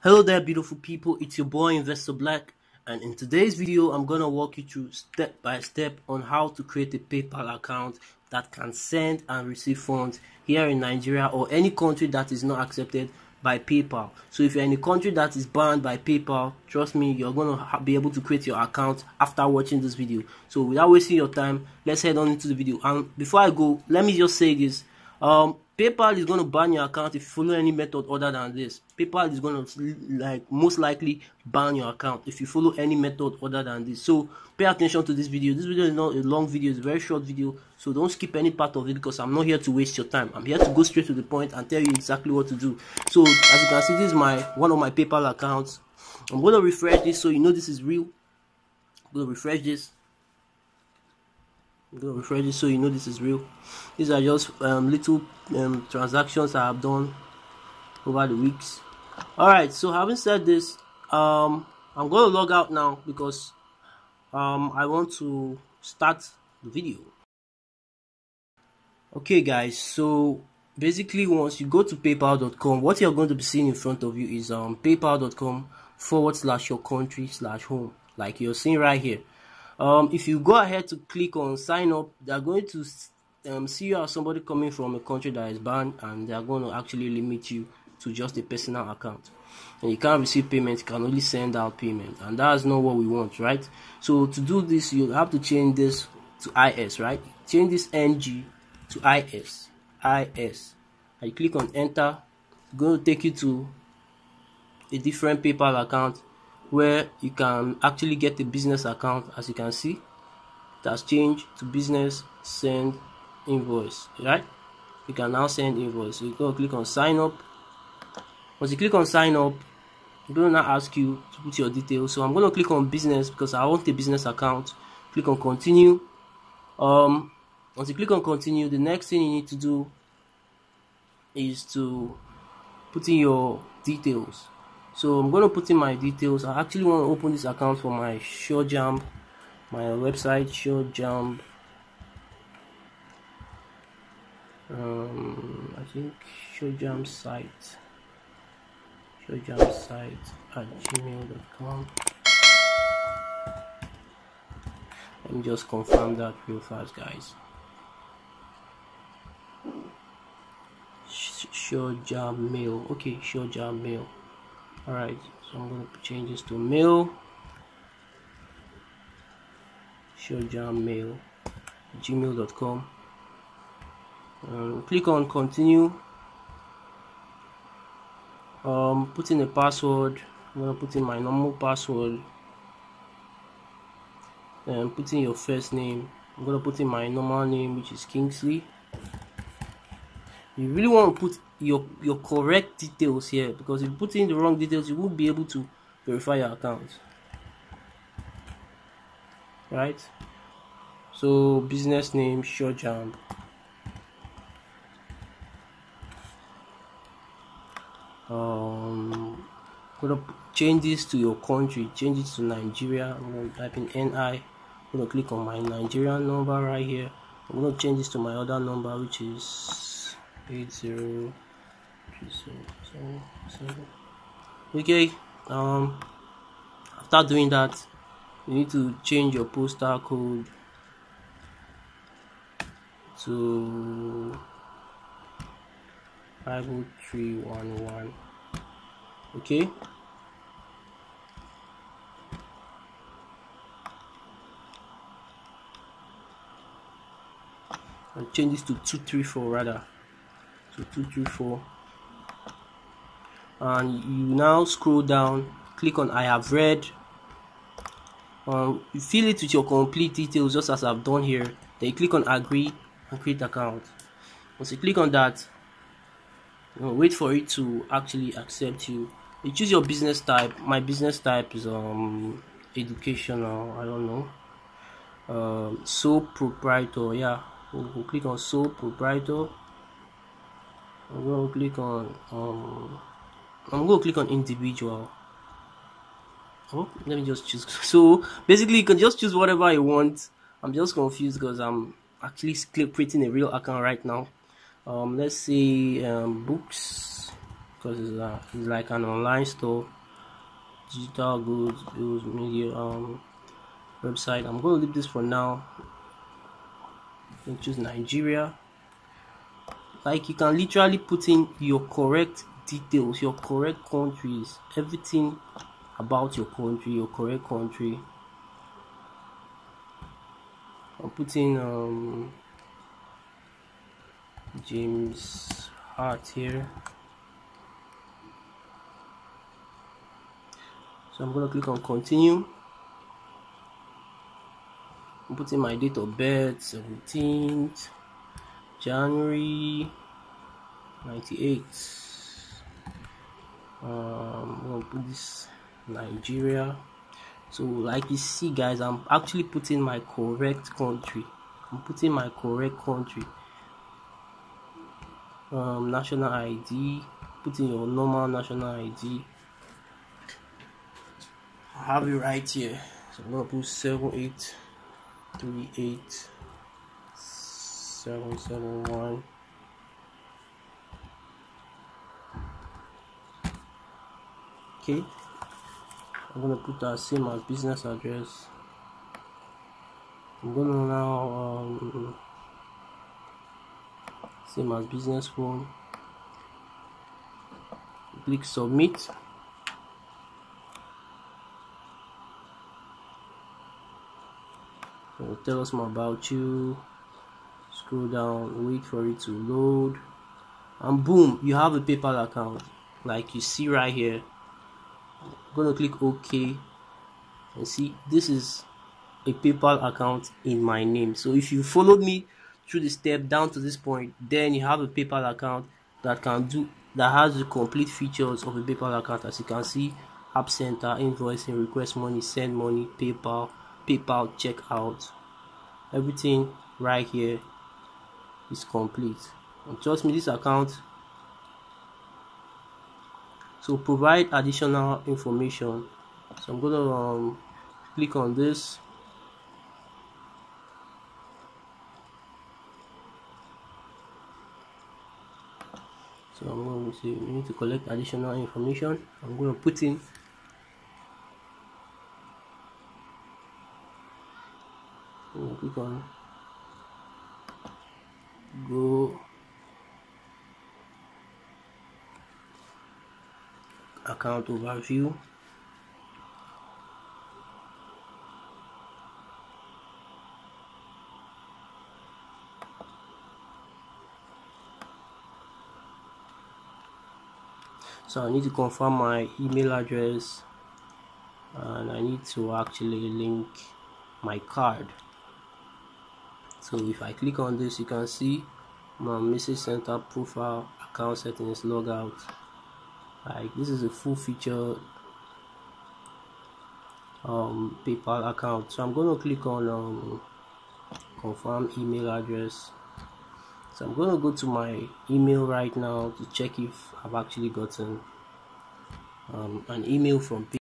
Hello there beautiful people, it's your boy Investor Blak and in today's video I'm gonna walk you through step by step on how to create a PayPal account that can send and receive funds here in Nigeria or any country that is not accepted by PayPal. So if you're in a country that is banned by PayPal, trust me, you're gonna be able to create your account after watching this video. So without wasting your time, let's head on into the video. And before I go, let me just say this. Um, PayPal is going to ban your account if you follow any method other than this. PayPal is going to like most likely ban your account if you follow any method other than this. So pay attention to this video. This video is not a long video; it's a very short video. So don't skip any part of it because I'm not here to waste your time. I'm here to go straight to the point and tell you exactly what to do. So as you can see, this is my one of my PayPal accounts. I'm going to refresh this so you know this is real. I'm going to refresh this I'm refresh this so you know this is real. These are just um, little um, transactions I have done over the weeks. Alright, so having said this, um, I'm gonna log out now because um, I want to start the video. Okay guys, so basically once you go to paypal.com, what you're going to be seeing in front of you is um, paypal.com forward slash your country slash home like you're seeing right here um, if you go ahead to click on sign up they're going to um, see you as somebody coming from a country that is banned and they're going to actually limit you to just a personal account. And you can't receive payment you can only send out payment. And that's not what we want right? So to do this you have to change this to is right? Change this ng to is is you click on enter. It's going to take you to a different paypal account where you can actually get a business account as you can see. It has changed to business send invoice right? You can now send invoice. You go click on sign up. Once you click on sign up it's going to ask you to put your details. So i'm going to click on business because i want a business account. Click on continue. Um once you click on continue the next thing you need to do is to put in your details so I'm going to put in my details. I actually want to open this account for my SureJam my website SureJam um, I think SureJam site SureJam site at gmail.com let me just confirm that real fast guys. SureJam mail. Okay SureJam mail Alright, so I'm going to change this to mail. SureJam mail, gmail.com. Um, click on continue. Um, put in a password. I'm to put in my normal password. And put in your first name. I'm going to put in my normal name, which is Kingsley. You really want to put your your correct details here because if you put in the wrong details you won't be able to verify your account. Right? So business name SureJam um I'm gonna change this to your country change it to Nigeria. I'm gonna type in NI I'm gonna click on my Nigerian number right here. I'm gonna change this to my other number which is 80 okay um after doing that you need to change your postal code to 50311 okay? And change this to 234 rather. So 234 and you now scroll down click on I have read. Um, fill it with your complete details just as I've done here. Then click on agree and create account. Once you click on that you wait for it to actually accept you. You choose your business type. My business type is um educational I don't know. Um, sole proprietor yeah. We'll, we'll click on sole proprietor. I'm going to click on um, I'm going to click on individual. Oh let me just choose. So basically you can just choose whatever you want. I'm just confused because I'm actually creating a real account right now. Um, let's see um, books because it's, it's like an online store. Digital goods bills media um website. I'm going to leave this for now. Choose nigeria. Like you can literally put in your correct details your correct countries everything about your country your correct country. I'm putting um james hart here. So i'm going to click on continue. I'm putting my date of birth 17th January 98 um, gonna put this Nigeria so like you see guys I'm actually putting my correct country I'm putting my correct country um, national ID putting your normal national ID I have it right here. So I'm gonna put 78 three eight seven seven one okay. I'm gonna put that same as business address. I'm gonna now um, same as business phone click submit. It will tell us more about you. Scroll down wait for it to load. And boom you have a paypal account. Like you see right here i'm gonna click ok and see this is a paypal account in my name so if you followed me through the step down to this point then you have a paypal account that can do that has the complete features of a paypal account as you can see app center invoicing request money send money paypal PayPal checkout. Everything right here is complete. And trust me, this account. So provide additional information. So I'm gonna um, click on this. So I'm going to say we need to collect additional information. I'm going to put in click on go account overview so I need to confirm my email address and I need to actually link my card. So if I click on this you can see my message center profile account settings logout like this is a full feature um, PayPal account. So I'm going to click on um, confirm email address. So I'm going to go to my email right now to check if I've actually gotten um, an email from PayPal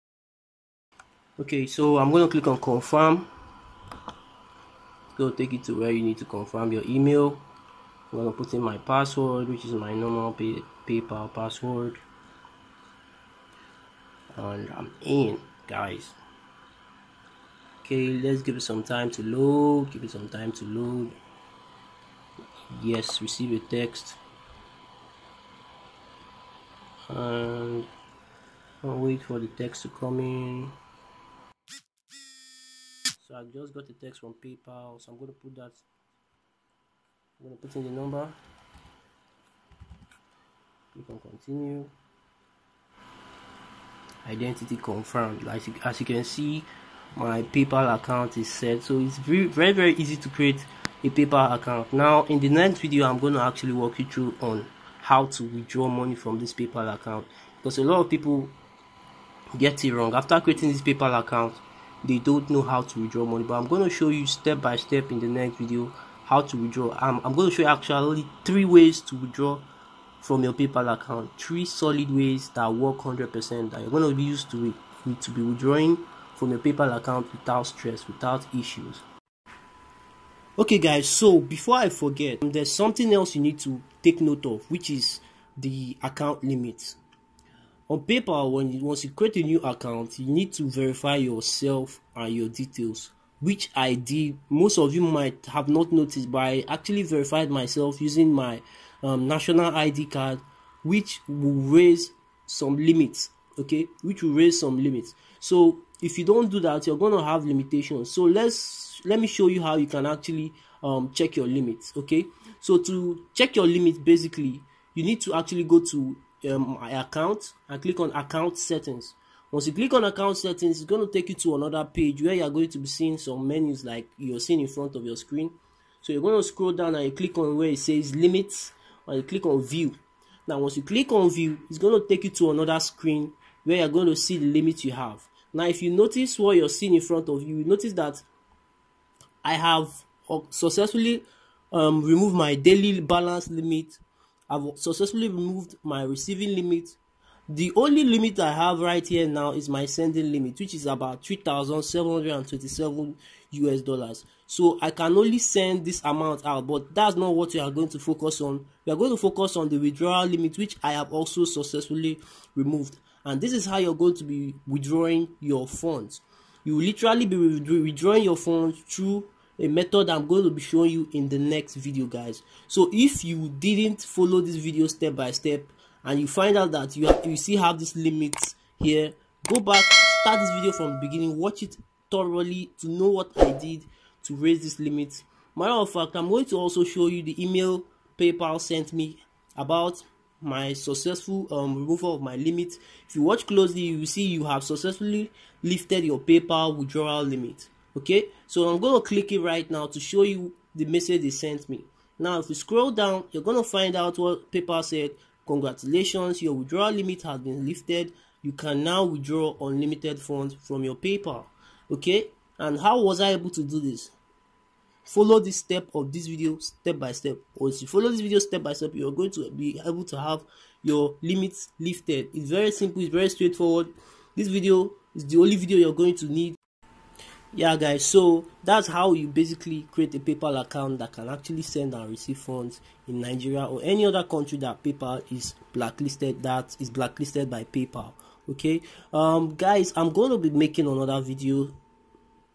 okay so I'm going to click on confirm. Go take it to where you need to confirm your email. I'm gonna put in my password which is my normal pay, PayPal password and I'm in guys. Okay let's give it some time to load give it some time to load. Yes receive a text. And I'll wait for the text to come in. So I just got the text from PayPal. So I'm going to put that I'm going to put in the number. You can continue identity confirmed. Like as you can see my PayPal account is set. So it's very very very easy to create a PayPal account. Now in the next video I'm going to actually walk you through on how to withdraw money from this PayPal account. Because a lot of people get it wrong. After creating this PayPal account they don't know how to withdraw money. But i'm going to show you step by step in the next video how to withdraw. I'm, I'm going to show you actually three ways to withdraw from your paypal account three solid ways that work 100% that you're going to be used to it to be withdrawing from your paypal account without stress without issues okay guys so before i forget um, there's something else you need to take note of which is the account limit on PayPal, when you, once you create a new account, you need to verify yourself and your details, which I did. Most of you might have not noticed, but I actually verified myself using my um, national ID card, which will raise some limits. Okay, which will raise some limits. So if you don't do that, you're gonna have limitations. So let's let me show you how you can actually um, check your limits. Okay, so to check your limits, basically, you need to actually go to um, my account and click on account settings. Once you click on account settings, it's to take you to another page where you're going to be seeing some menus like you're seeing in front of your screen. So you're to scroll down and you click on where it says limits and you click on view. Now, once you click on view, it's going to take you to another screen where you're going to see the limits you have. Now, if you notice what you're seeing in front of you, you notice that I have uh, successfully um, removed my daily balance limit I've successfully removed my receiving limit. The only limit I have right here now is my sending limit, which is about 3,727 US dollars. So I can only send this amount out, but that's not what we are going to focus on. We are going to focus on the withdrawal limit, which I have also successfully removed. And this is how you're going to be withdrawing your funds. You will literally be withdrawing your funds through a method i'm going to be showing you in the next video guys so if you didn't follow this video step by step and you find out that you have, you still have this limit here. Go back start this video from beginning watch it thoroughly to know what i did to raise this limit. Matter of fact i'm going to also show you the email paypal sent me about my successful um, removal of my limit. If you watch closely you will see you have successfully lifted your paypal withdrawal limit. Okay? So i'm going to click it right now to show you the message they sent me. Now if you scroll down you're going to find out what PayPal said congratulations your withdrawal limit has been lifted. You can now withdraw unlimited funds from your PayPal. Okay and how was i able to do this? Follow this step of this video step by step. Once you follow this video step by step you're going to be able to have your limits lifted. It's very simple it's very straightforward. This video is the only video you're going to need yeah guys so that's how you basically create a paypal account that can actually send and receive funds in nigeria or any other country that paypal is blacklisted that is blacklisted by paypal okay um guys i'm going to be making another video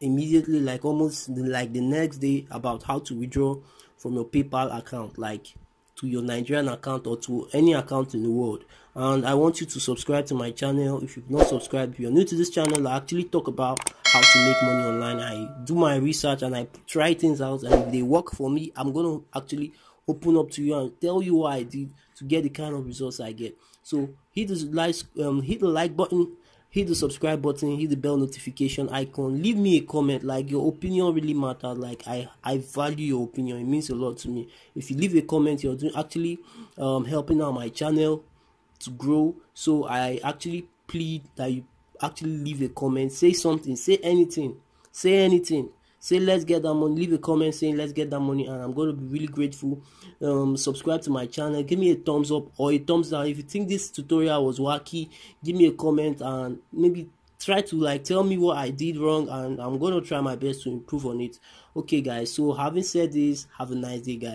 immediately like almost like the next day about how to withdraw from your paypal account like to your Nigerian account or to any account in the world. And I want you to subscribe to my channel. If you've not subscribed, if you're new to this channel, I actually talk about how to make money online. I do my research and I try things out. And if they work for me, I'm to actually open up to you and tell you what I did to get the kind of results I get. So hit the like, um, hit the like button hit the subscribe button hit the bell notification icon leave me a comment like your opinion really matters like i i value your opinion it means a lot to me if you leave a comment you're doing actually um helping out my channel to grow so i actually plead that you actually leave a comment say something say anything say anything. Say let's get that money leave a comment saying let's get that money and i'm going to be really grateful. Um subscribe to my channel give me a thumbs up or a thumbs down. If you think this tutorial was wacky give me a comment and maybe try to like tell me what i did wrong and i'm going to try my best to improve on it. Okay guys so having said this have a nice day guys